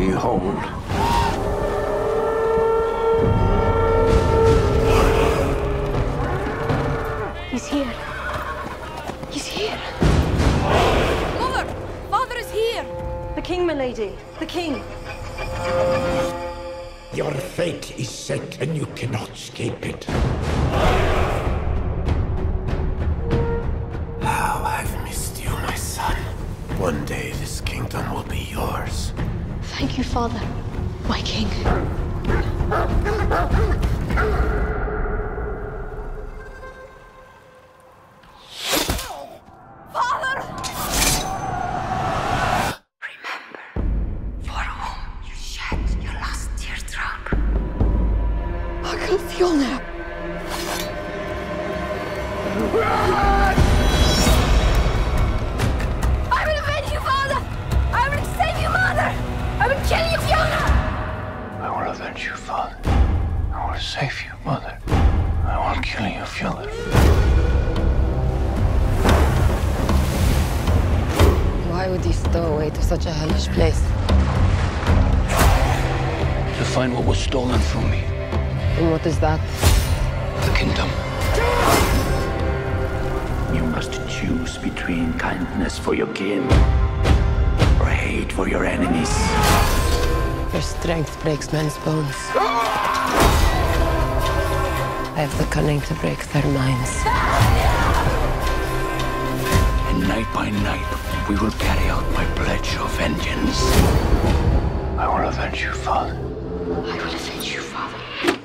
Behold. He's here. He's here. Mother! Father is here! The king, my lady. The king. Your fate is set and you cannot escape it. Thank you, father. My king. Father! For mother. I won't kill you, Fjölnir. Why would he stow away to such a hellish place? To find what was stolen from me. And what is that? The kingdom. You must choose between kindness for your kin or hate for your enemies. Your strength breaks men's bones. Ah! I have the cunning to break their minds. And night by night, we will carry out my pledge of vengeance. I will avenge you, father. I will avenge